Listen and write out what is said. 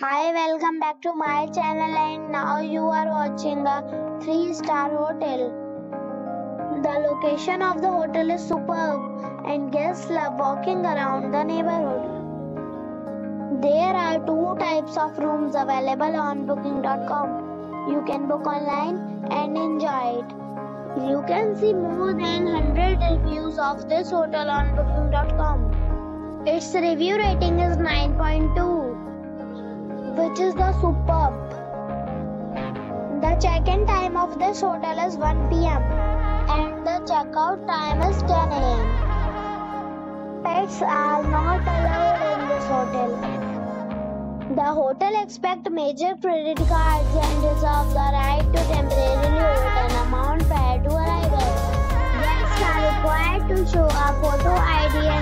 Hi, welcome back to my channel and now you are watching a 3 star hotel. The location of the hotel is superb and guests love walking around the neighborhood. There are two types of rooms available on booking.com. You can book online and enjoy it. You can see more than 100 reviews of this hotel on booking.com. Its review rating is 9.2 which is the superb. The check-in time of this hotel is 1 p.m. and the checkout time is 10 a.m. Pets are not allowed in this hotel. The hotel expects major credit cards and reserves the right to temporarily hold an amount prior to arrival. Guests are required to show a photo ID